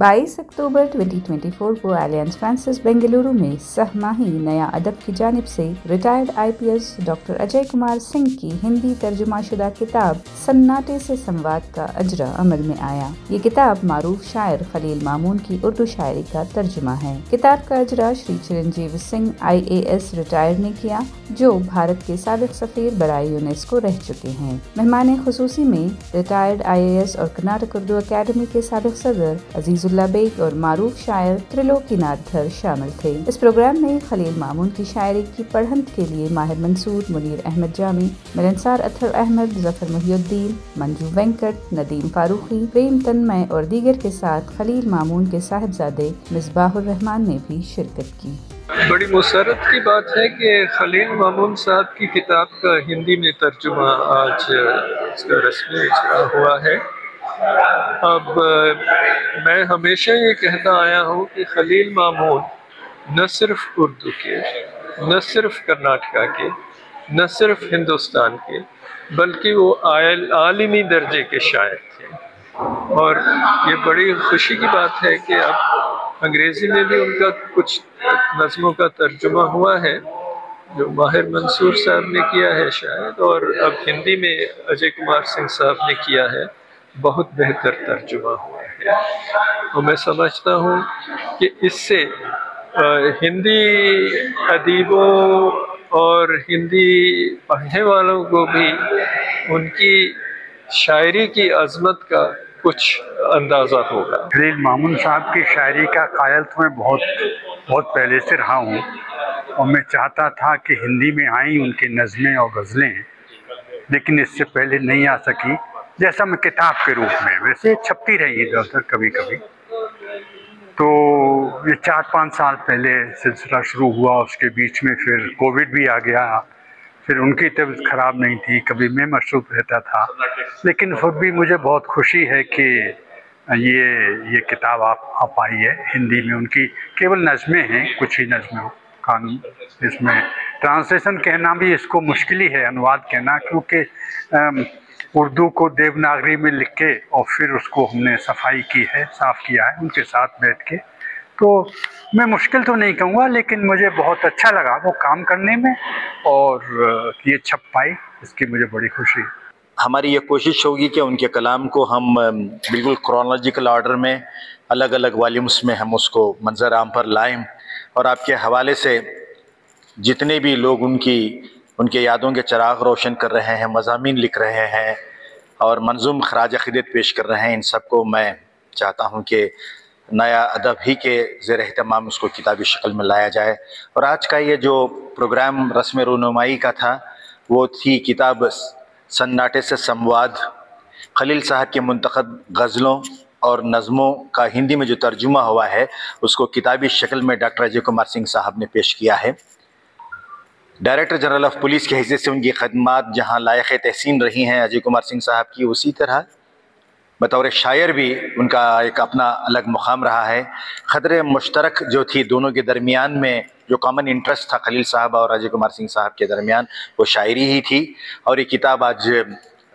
22 अक्टूबर 2024 को aliens Francis Bengaluru में सहमाही नया अदब की जानब से retired IPS doctor Ajay Kumar Singh की हिंदी तर्जुमा शुदा किताब सन्नाटे से संवाद का अजरा अमल में आया। ये किताब मारूफ शायर खलील मामून की उर्दू शायरी का तर्जुमा है। किताब का अजरा श्री चिरंजीव सिंह आईएएस रिटायर ने किया, जो भारत के सबक सफीर बराई यूनेस्को रह चुके हैं। मेहमान खसूसी में रिटायर्ड आईएएस और कर्नाटक उर्दू अकेडमी के सबक सदर अज़ीज़ अब्दुल्ला बेग और मारूफ शायर त्रिलोकीनाथ धर शामिल थे। इस प्रोग्राम में खलील मामून की शायरी की पढ़ंत के लिए माहिर मंसूर, मुनीर अहमद जामी, मिलनसार अथर अहमद, ज़फ़र मुहिउद्दीन मंजू वेंकट, नदीम फारूकी प्रेम तन्मय और दीगर के साथ खलील मामून के साहिबजादे रहमान ने भी शिरकत की। बड़ी मुसरत की बात है कि खलील मामून साहब की किताब का हिंदी में तर्जुमा आज इसका रस्मी हुआ है। अब मैं हमेशा ये कहता आया हूँ कि खलील मामून न सिर्फ़ उर्दू के, न सिर्फ़ कर्नाटका के, न सिर्फ़ हिंदुस्तान के, बल्कि वो आयल, आलमी दर्जे के शायर थे। और ये बड़ी खुशी की बात है कि अब अंग्रेज़ी में भी उनका कुछ नज़मों का तर्जुमा हुआ है, जो माहिर मंसूर साहब ने किया है शायद, और अब हिंदी में अजय कुमार सिंह साहब ने किया है। बहुत बेहतर तर्जुमा हुआ है। और मैं समझता हूँ कि इससे हिंदी अदीबों और हिंदी पढ़ने वालों को भी उनकी शायरी की अजमत का कुछ अंदाज़ा होगा। खलील मामून साहब की शायरी का कायल तो मैं बहुत बहुत पहले से रहा हूँ और मैं चाहता था कि हिंदी में आई उनकी नज़में और गज़लें, लेकिन इससे पहले नहीं आ सकी। जैसा मैं किताब के रूप में, वैसे छपती रही इधर उधर कभी कभी तो ये चार पाँच साल पहले सिलसिला शुरू हुआ, उसके बीच में फिर कोविड भी आ गया। फिर उनकी तबीयत ख़राब नहीं थी, कभी मैं मसरूफ रहता था। लेकिन फिर भी मुझे बहुत खुशी है कि ये ये किताब आप आ पाई है, हिंदी में। उनकी केवल नज़में हैं, कुछ ही नज़में कानून इसमें। ट्रांसलेशन कहना भी इसको मुश्किल ही है, अनुवाद कहना, क्योंकि उर्दू को देवनागरी में लिख के और फिर उसको हमने सफ़ाई की है, साफ़ किया है उनके साथ बैठ के। तो मैं मुश्किल तो नहीं कहूँगा, लेकिन मुझे बहुत अच्छा लगा वो काम करने में और ये छप पाई, इसकी मुझे बड़ी खुशी। हमारी ये कोशिश होगी कि उनके कलाम को हम बिल्कुल क्रोनोलॉजिकल ऑर्डर में अलग अलग वॉल्यूम्स में हम उसको मंजर आम पर लाएँ। और आपके हवाले से जितने भी लोग उनकी उनके यादों के चराग रोशन कर रहे हैं मजामी लिख रहे हैं और मंजूम खराज खिदत पेश कर रहे हैं। इन सबको मैं चाहता हूँ कि नया अदब ही के ज़ेर अहतमाम उसको किताबी शक्ल में लाया जाए। और आज का ये जो प्रोग्राम रस्म रनुमाई का था, वो थी किताब सन्नाटे से संवाद, खलील साहब के मंतखब गज़लों और नज़मों का हिंदी में जो तर्जुमा हुआ है, उसको किताबी शक्ल में डॉक्टर अजय कुमार सिंह साहब ने पेश किया है। डायरेक्टर जनरल ऑफ़ पुलिस के हिस्से से उनकी खदमात जहाँ लायक तहसीन रही हैं अजय कुमार सिंह साहब की, उसी तरह बतौर शायर भी उनका एक अपना अलग मुकाम रहा है। ख़दर मुश्तरक जो थी दोनों के दरमियान में, जो कॉमन इंटरेस्ट था खलील साहब और अजय कुमार सिंह साहब के दरमियान, वो शायरी ही थी। और ये किताब आज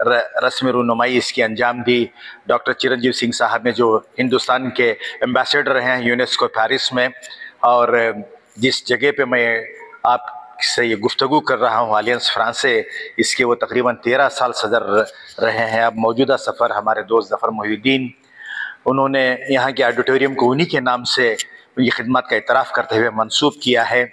रस्म रुनुमाई इसकी अंजाम दी। डॉक्टर चिरंजीव सिंह साहब ने जो हिंदुस्तान के एम्बेसडर हैं यूनेस्को, पेरिस में। और जिस जगह पे मैं आप से ये गुफ्तु कर रहा हूँ आलियंस फ्रांस से। इसके वो तकरीबन तेरह साल सदर रहे हैं। अब मौजूदा सफ़र हमारे दोस्त जफ़र मोहुद्दीन, उन्होंने यहाँ के ऑडिटोरियम को उन्हीं के नाम से उनकी खिदमत का इतराफ़ करते हुए मनसूब किया है।